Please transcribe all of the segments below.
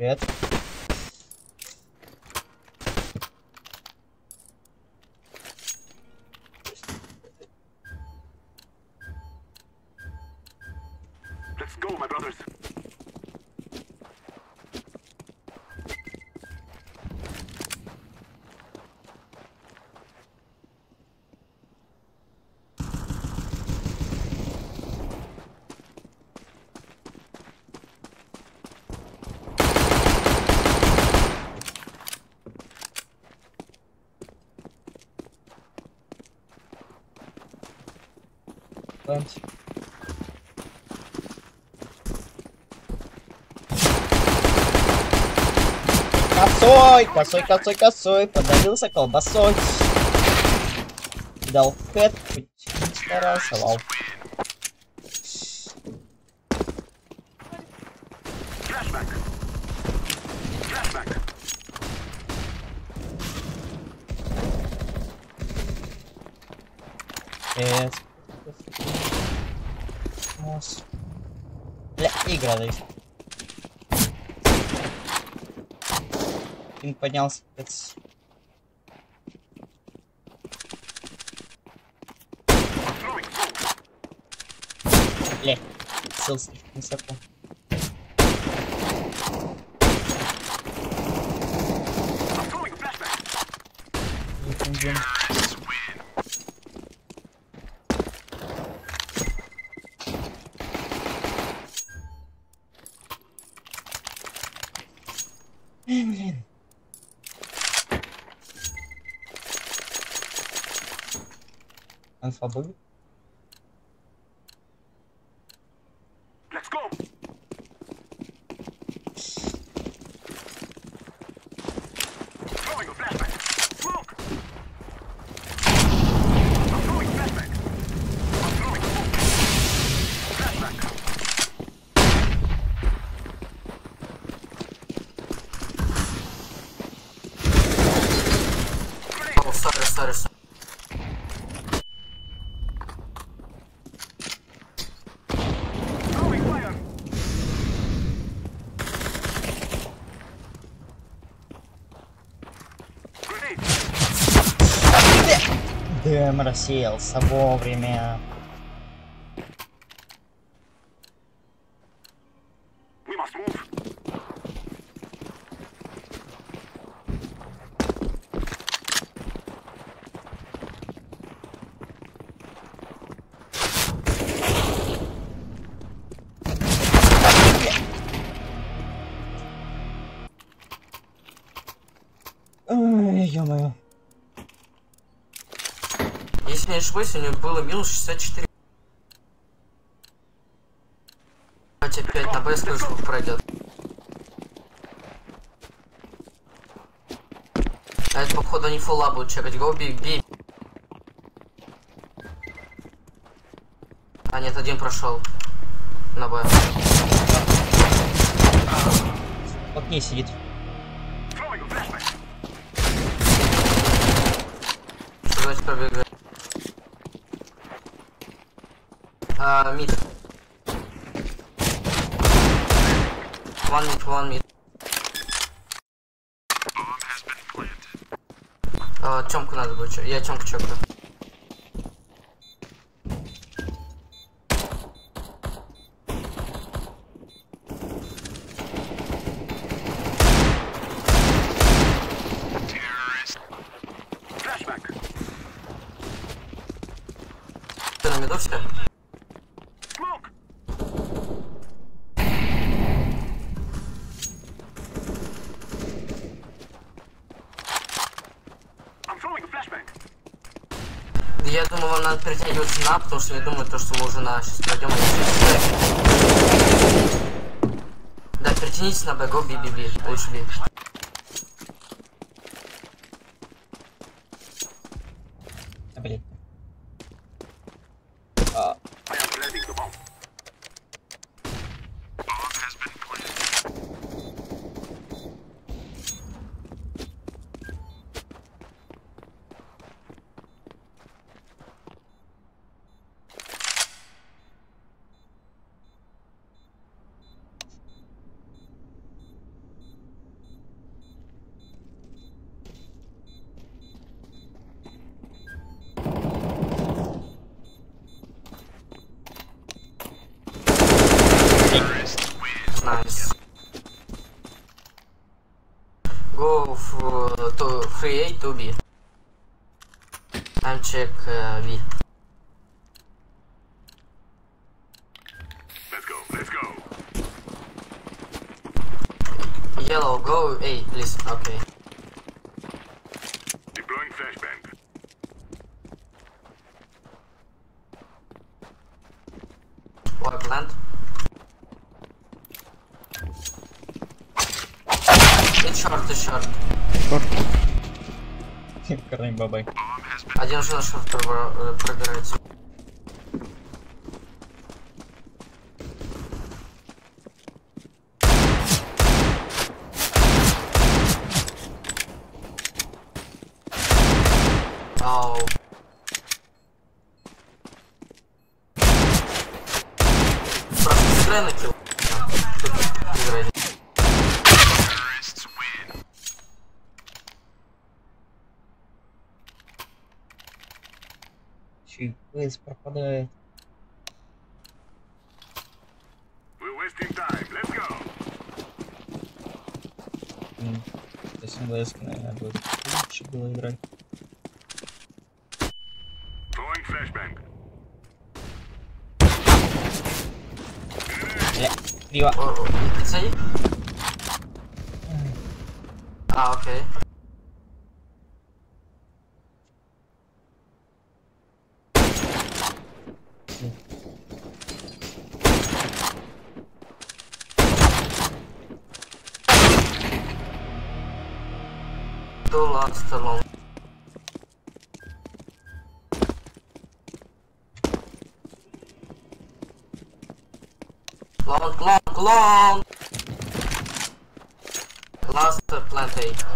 学 Плент. Косой, косой, косой, косой, подавился колбасой. Дал хэт, хоть не старался, вау. Flashback. Flashback. Э, Мос. Дает. Пинг поднялся, капец. Throwing smoke. Бля, сел слишком высоко. Tá sabe? Дым рассеялся вовремя. 28, было минус 64. Давайте опять на Б слышку пройдет. А это походу не фула будет, чекать. Го бей, бей. А нет, один прошел. На Б. В окне сидит. А, мид. One mid, one mid. А, темку надо будет, я темку чекаю. Flashback. Ты на миду все? Smoke. I'm throwing a flashback. Я думаю, вам надо перетягиваться на, потому что я думаю, то, что мы уже на сейчас пройдем. Да, перетянитесь на Б, го, би, би, би. Лучше би. go for, to 3A to B time check uh, B let's go let's go. Yellow go A please. Okay. It's short, it's short. Шорт. Карней бабай. Один же на шорт э, пробирается. М, То есть МВС, наверное, будет лучше было играть. Throwing flashbang. Бля, криво. О, to last a long Long, long, long! Cluster plantation.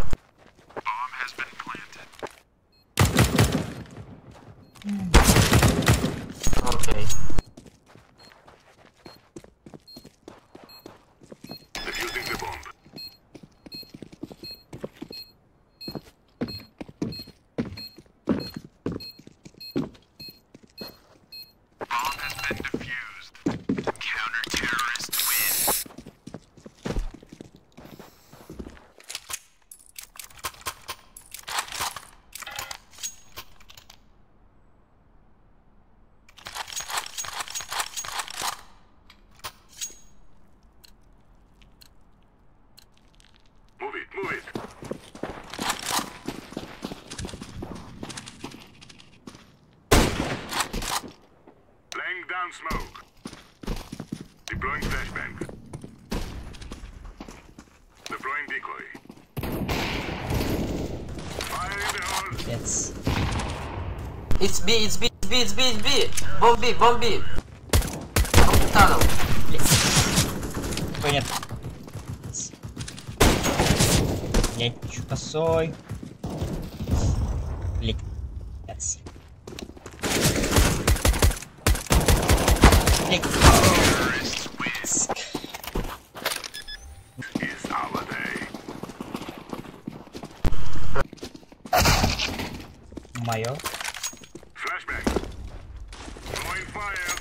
Пец. It's B, it's B, it's B, it's B, it's B! Bomb tunnel. Ой, нет. Блять, чё косой. Блять. Блять. Maya. Flashback. Throwing fire.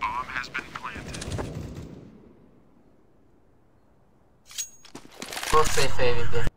Bomb has been planted. Go safe, AVP.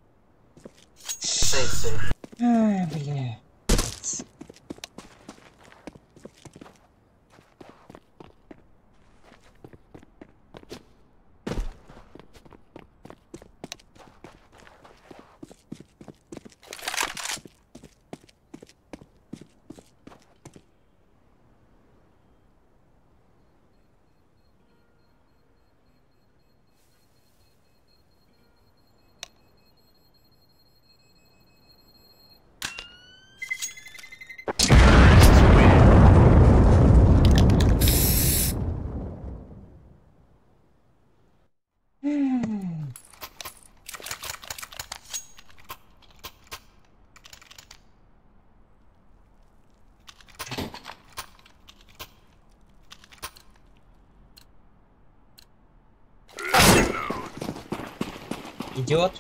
идиот.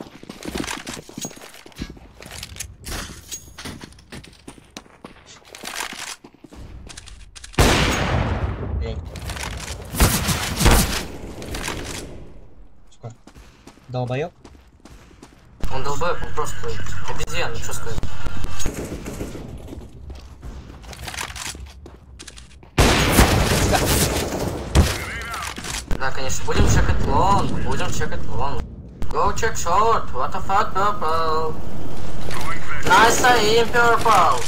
Блядь. Долбоёб? Он долбоёб, он просто обезьяна, что сказать. Да, конечно, будем чекать long, будем чекать long. Go check short, what the fuck, purple. Nice aim, purple.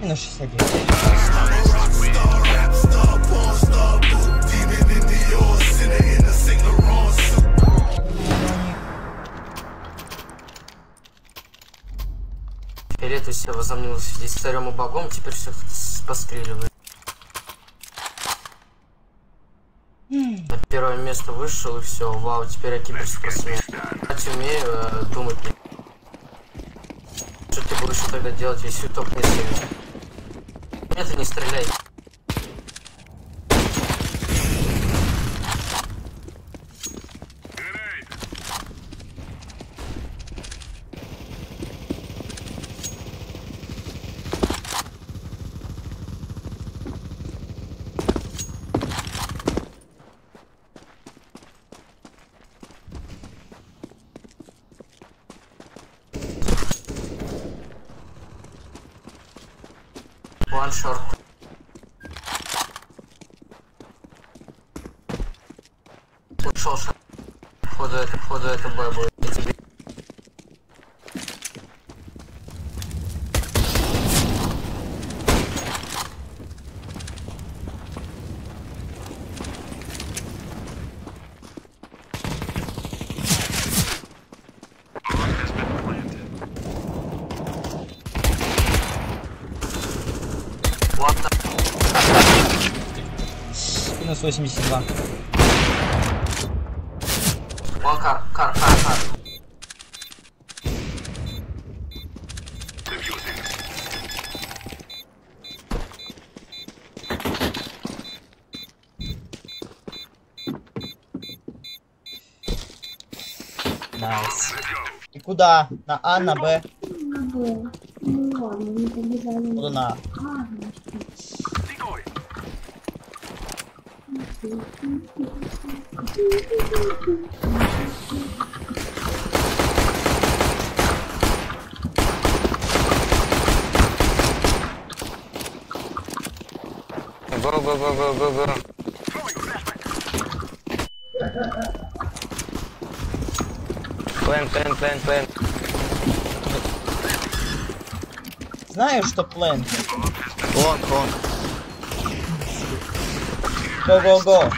Минус 69. Теперь это все возомнил здесь царем и богом, теперь все постреливает. На первое место вышел и все, вау, теперь я киберспортсмен. Я умею э, думать. Что ты будешь тогда делать, если топ не снимешь? Нет, не стреляй. Short. 182. Вон car, car, car, car. Nice. И куда? На А, на Б? На Б. Ну ладно, не побежали. Куда на А? а Go, go, go, go. Throwing flashbang. Плен, плен, плен, плен. Знаю, что план. Long, long. Go-go-go.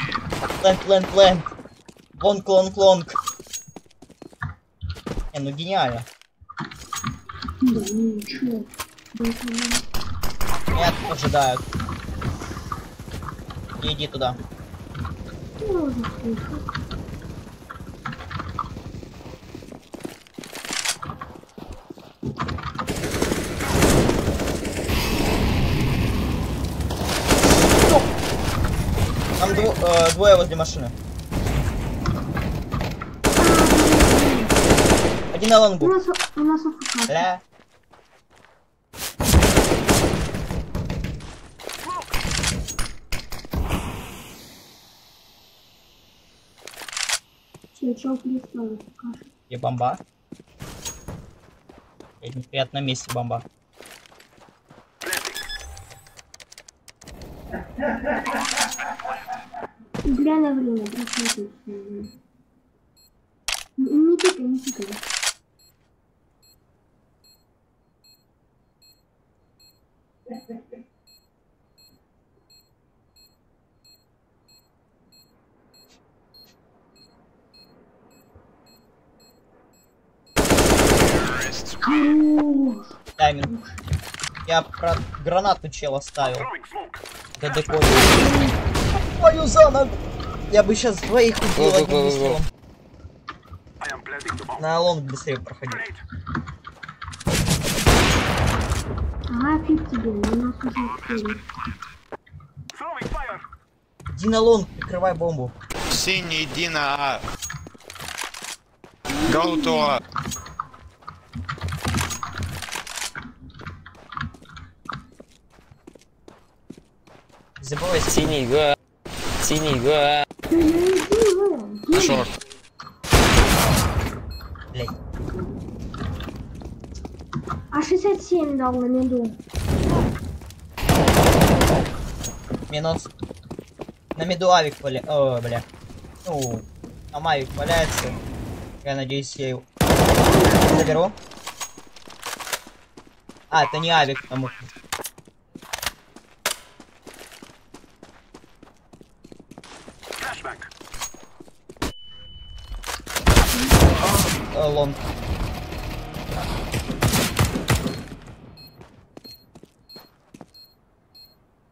Plant, plant, plant. Long, long, long. Не, ну гениально. Да. Меня тут ожидают. Иди туда. Можно Там дво- э, двое возле машины. Один на У лонгу. нас, у нас чё перестал АФК. Где бомба? Я неприятно на месте бомба. Реально время, просмотрите. Не тикай, не тикай. Тайминг. Я гранату чела ставил. Throwing smoke. Да decoy. Твою за ногу. Я бы сейчас двоих убил одним выстрелом. На long быстрее проходи. Grenade. Ага, фиг тебе, у нас уже. Иди на long, прикрывай бомбу. Синий, иди на А. Go to забывай Синий, го. Синий, да. Шорт. А 67 дал на меду. Минус. На меду авик валя... О, бля. Ну, там авик валяется. Я надеюсь, я его заберу. А, это не авик, потому что... Flashbang. э, лонг.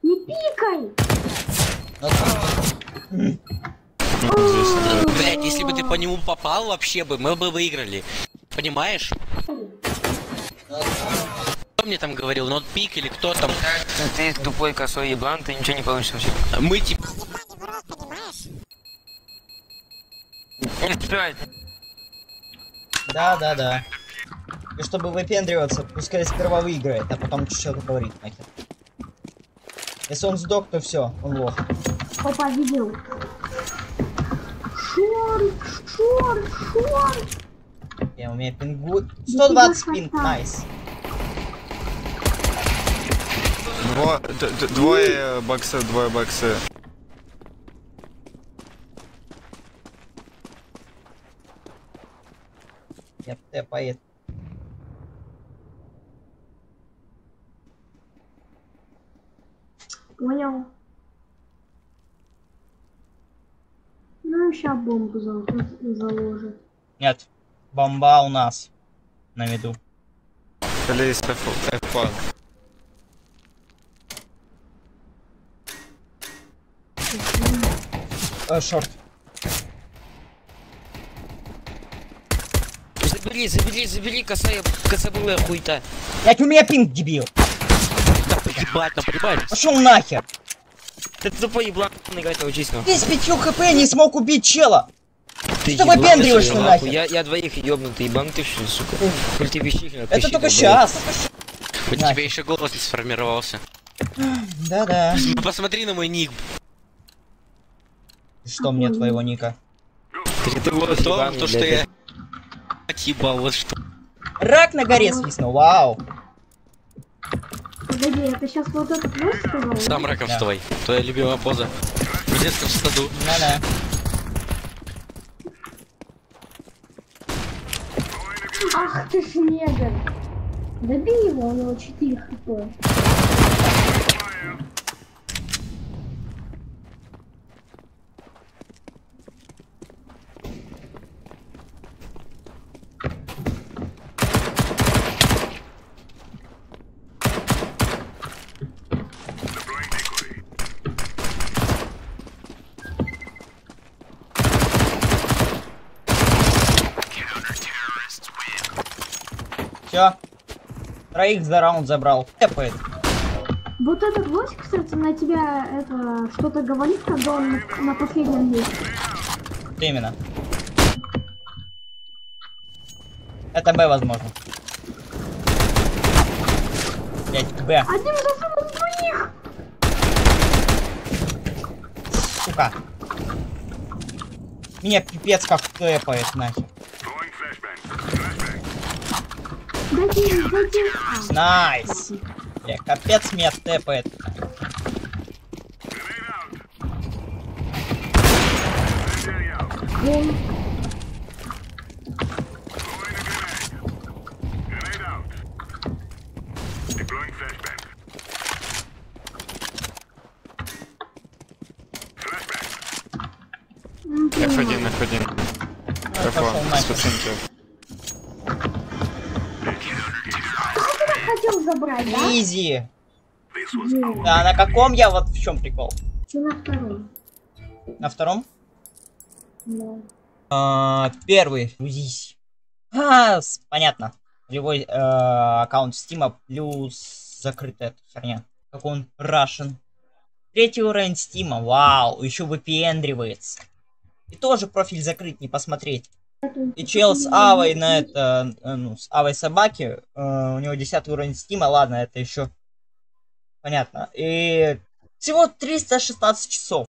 Не пикай! Блять, если бы ты по нему попал вообще бы, мы бы выиграли. Понимаешь? Кто мне там говорил? Нот пик или кто там? Ты тупой косой еблан, ты ничего не получишь вообще. Мы типа... Он успевает. Да, да, да. И чтобы выпендриваться, пускай сперва выиграет, а потом что-то говорит нахер. Если он сдох, то все, он лох. Опа, видел. Шорт, шорт, шорт. Я умею пингу. 120 тебя пинг, найс. Дво, д- д- двое бокса, двое бокса. Я тэпает. Понял. Ну, сейчас бомбу зал- заложит. Нет, бомба у нас на виду. F- F1. Э, шорт. Забери, забери, забери, косая, кособылая хуйта. Блять, у меня пинг, дебил. Да поебать, ну понимаешь? Пошел нахер. Ты тупой еблан играть научись, ну. Ты с пятью хп не смог убить чела. Ты Что ли, нахер? Я, я двоих ебнутый ебанутый, что ли, сука. Коль ты вещи Это только сейчас. У тебя еще голос не сформировался. Да-да. Посмотри на мой ник. Что мне твоего ника? Ты голос то, то, что я... Ебал, вот что. Рак на горе свистнул, вау. Погоди, это сейчас вот этот твой сказал? Сам раком Да. вставай. Твоя любимая поза. В детском саду. Да-да. Ах ты ж негр. Добей его, у него 4 хп. Троих за раунд забрал. Тэпает. Вот этот лось, кстати, на тебя это что-то говорит, когда он на, последнем месте. Именно. Это Б, возможно. Блять, Б. Один засунул двоих! Сука. Меня пипец как тэпает нахер. Найс. Бля, капец меня тэпает. Grenade Хотел забрать, да? Изи. This was Блин, А на каком я вот в чем прикол? ты на втором. На втором? Да. А, первый. Грузись. А, понятно. Любой э, аккаунт Стима плюс закрытая херня. Как он Russian. Третий уровень Стима. Вау. Еще выпендривается. И тоже профиль закрыть, не посмотреть. И чел с Авой на это, э, ну, с Авой собаки, э, у него 10 уровень Стима, ладно, это еще понятно. И всего 316 часов.